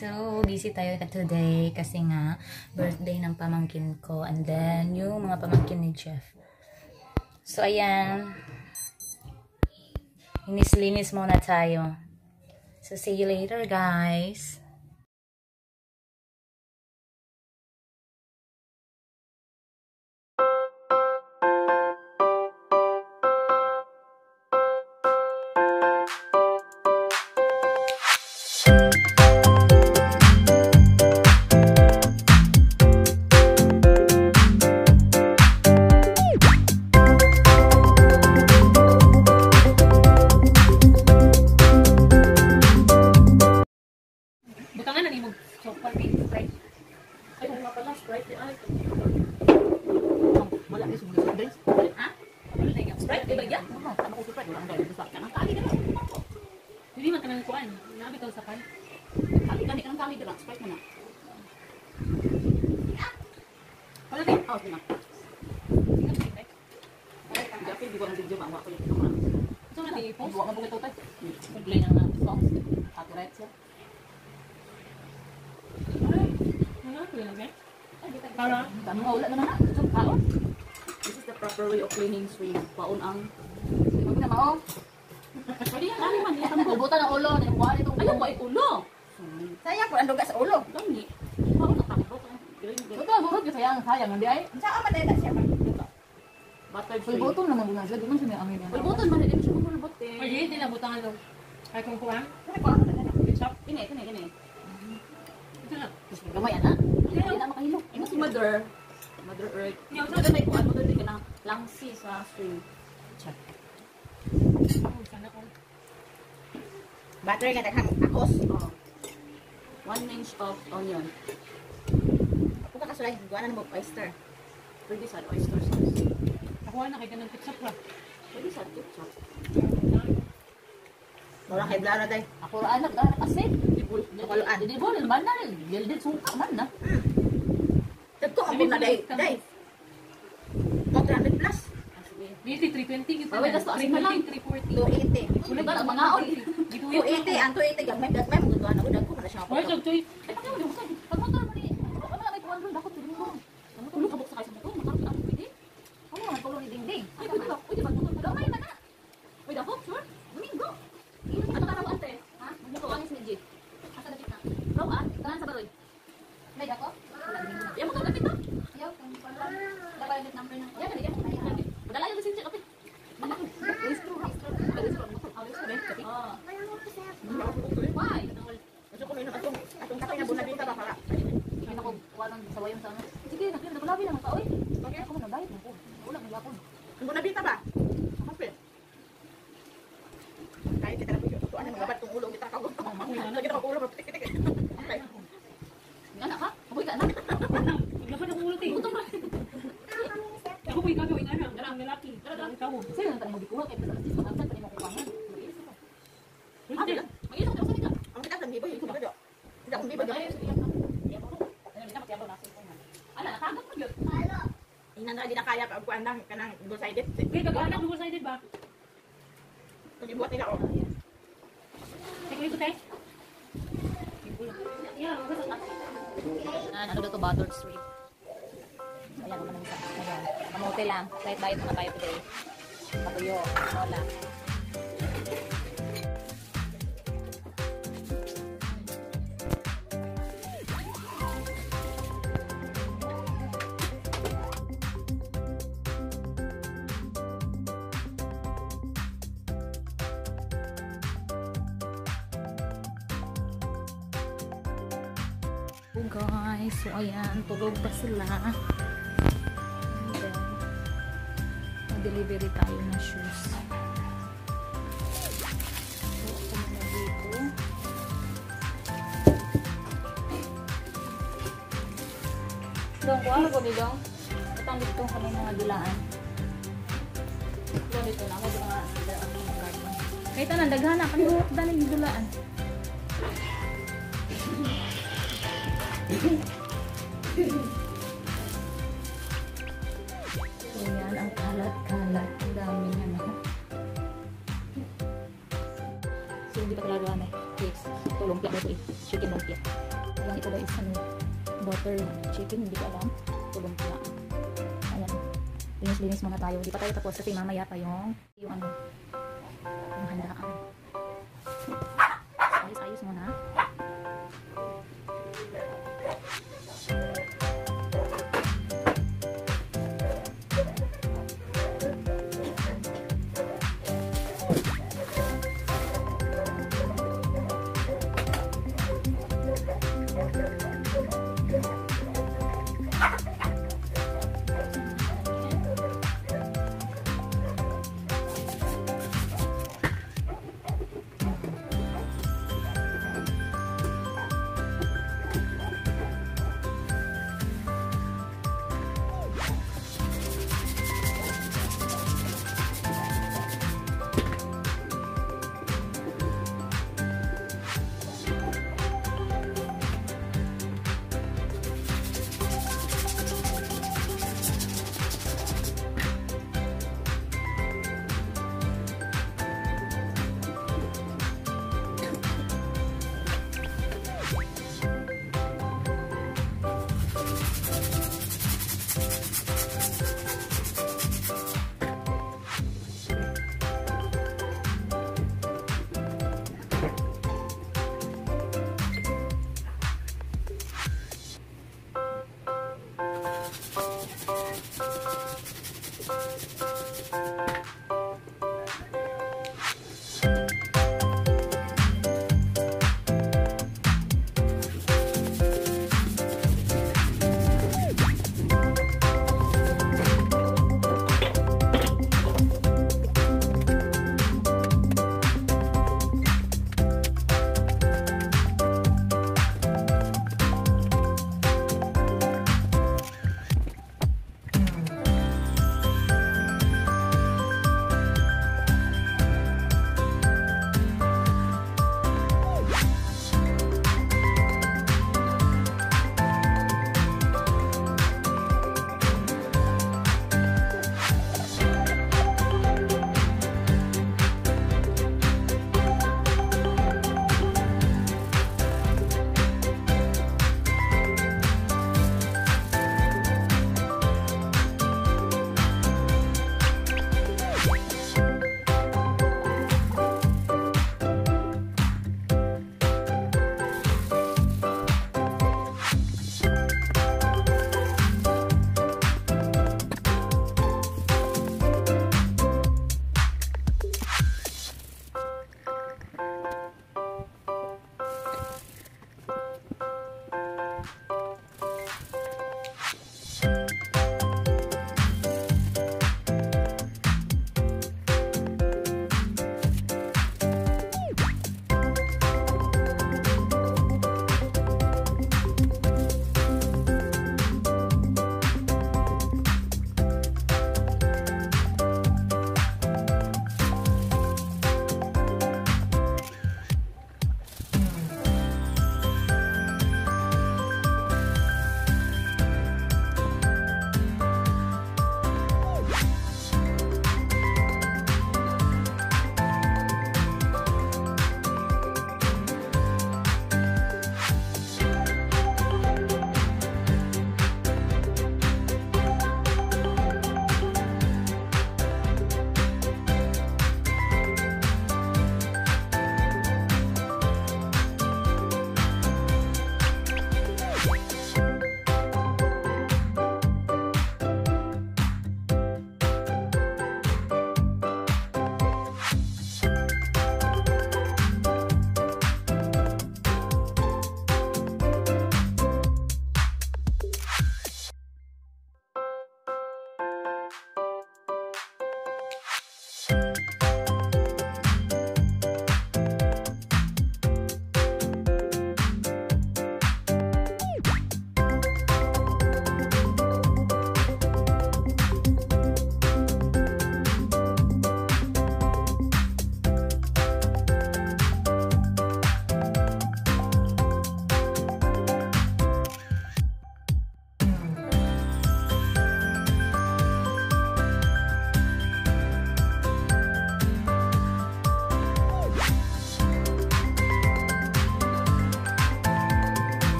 So, busy tayo today kasi nga birthday ng pamangkin ko and then yung mga pamangkin ni Jeff. So, ayan. Linis-linis muna tayo. So, see you later, guys. Ka sa pan. Kali ka ni kanang kali ka na. Sprite na. Wala din. Sige na. Japil, di ko ang video ba? Ang wako yung So, na di post. buwak nga po ito tayo. Pag-play na nga. Songs. Copyright siya. Ano? Play na ba? Para? Wala naman na. Ito, kaon. This is the proper way of cleaning swing. Paon ang... Huwag na mao. Pwede yan, kami man. Kami kulbutan ng ulo. Nakuha nitong... Ayaw ko ay ulo. Saya ko ang duga sa ulo. Dami. Paon ang takbo. Ito, burot ka sayang. Sayang, hindi ay. Sa ama na siya ba? Buttered swing. Pulbuton naman muna siya. Di man siya may angin. Pulbuton man. Hindi siya pulbot eh. Pwede, hindi na butangan daw. Ay, kung kuan. Ano ko ang dala? Ketchup. Kini, kini, kini. Ito na. Gamay, ana. Hindi na makahilo. Ino si Mother. Mother Earth. Yo, Ito na may kuwan. Mother Earth ka ng langsi sa swing. Check. Battery ka daghang akos. Oh. One inch of onion. Ako ka kasulay, guwanan mo oyster. Pwede sa oyster sauce. Nakuha na kay kanang ketchup ra. Pwede sa ketchup. Wala kay blaro day. Ako ra anak, anak kasi. Di po, Nakaluan. di po, man na rin. Gilded suka man na. Tagko ang na day. Day. 400 plus. Ah, sige. Dito, 320 gitu. Ah, wait, gasto, asin na lang. 340. 280. Sulit ba, mga on. 280 ang 280 gagmay gagmay mo gutuan ako dagko na siya ako. Choy. Ay, pati mo, di mo ni, ano na may doon, dakot sa mo. Ano tulog ka buksa kayo sa motor, makarot ang pwede. Ano man tulong ni dingding. Ay, pwede ba? Pwede ba? Motor, gamay man na. Pwede ako, sure. Domingo. Ano ka raw ate? Ha? Ano ko angis ni Jit? Asa na kita? Raw ah, kanan sa baroy. May dako? Wala din mo. Yan mo to lapit to. Ayaw, kung pala. Dapat yung number ng. Yan, yan. Madala yung lisensi kapit. Registro, registro. Registro, motor. Ah, registro, ben. Kapit. Ah. Why? Gusto ko minum atong atong kape na bunabita ba para. May nako kuwanan sa sa ano. Sige, nakita ko labi lang ka oy. Okay, ako na diet mo. Wala may yapon. Ang bunabita ba? Kape. Kaya kita na tuan na magabat tong ulo kita kagod. Kita kita ulo pitik pitik. Okay. Nga ka? Aboy ka na. Naglakad ako ulit eh. Utong ba? Ako po gagawin ano. Dala ang lalaki. Dala ang ikaw. Sino nang tayo mo bikuha kay basta artist pag tayo mo kuwangan. Ah, Hindi. bila. Mag-isip ka sa kita. Ang kita sa yung bibo. Tidak ang bibo. Ay, sige ka. Iya mo. Ano ni kapag na sa kuwangan. Ala, nakagap mo gyud. Ina na di na kaya ka kuan nang kanang double sided. Kaya kagana double sided ba? Pag ibuhat nila oh. Teka, ito tayo. Yeah, Ah, ano daw to buttered strip. Ayan, naman ang isa. Ayan. Mamuti lang. Kahit diet muna tayo today. Kapuyo. Mola. Oh guys, so ayan, tulog pa sila. And then, mag-delivery tayo ng shoes. So, ako muna dito. Dong, kuha ko dito. Itang dito kami mga dulaan. Ito dito na. Mag mga garden. Kahit anong daghana, panuhok dali yung dulaan. So, yan ang kalat-kalat. Ang daming ano. So, hindi pa talaga eh. Yes. Ito lumpia ito eh. Chicken lumpia. Ayan, ito guys, ano, butter chicken, hindi ko alam. Tulong pala. Ayan. Linis-linis muna tayo. Hindi pa tayo tapos kasi mamaya pa yung, yung ano,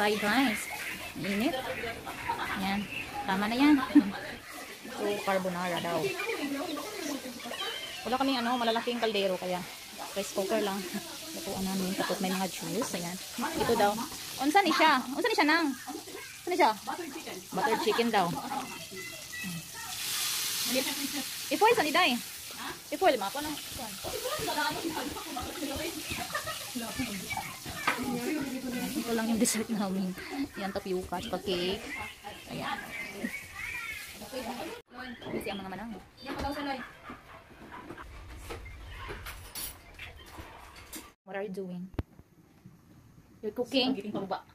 Tayo guys. Init. Yan. Tama na yan. So, carbonara daw. Wala kaming ano, malalaking kaldero kaya rice cooker lang. Lutuan namin tapos may mga juice. Ayan. Ito daw. Unsa ni siya? Unsa ni siya nang? Unsa ni siya? Butter chicken daw. Ifoil sa ni Day. Ifoil ma pa nang. Ito lang yung dessert namin. Yan, tapioca, tsaka cake. Ayan. Busy ang mga manang. Yan pa daw sa loy. What are you doing? You're cooking? Pababa.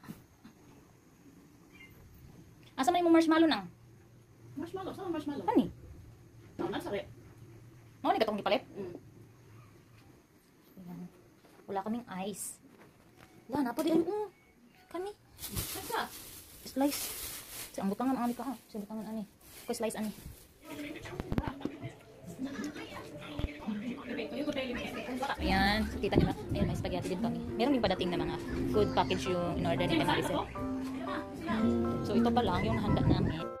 Asa may mo marshmallow nang? Marshmallow. Saan ang marshmallow? Ani? Naunan sa rep. Mao ni katong gipalit? Mm. Wala kaming ice. Wala na pa di ano. Kani. Slice. Sa ang butangan ang ani ka. Sa butangan ani. Ko slice ani. Ayan, kita niyo na. Ayan, may spaghetti din kami. Meron din padating na mga food package yung in-order ni Maricel. So, ito pa lang yung nahanda namin.